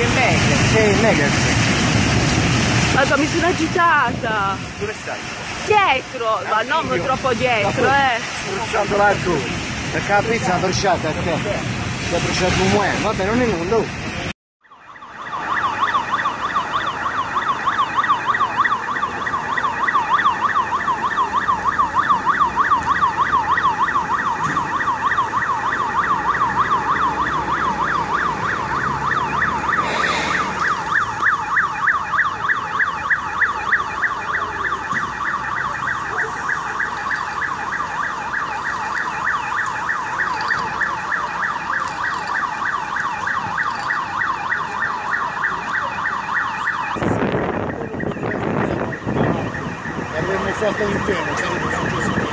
che è mega. Sì, mega. Madonna, mi sono agitata. Dove stai? Dietro, ma non troppo dietro, eh. Bruciando l'arco. Perché la pizza è bruciata a te. Si è bruciato un muoio. Vabbè, non è nulla. não faltam em pena.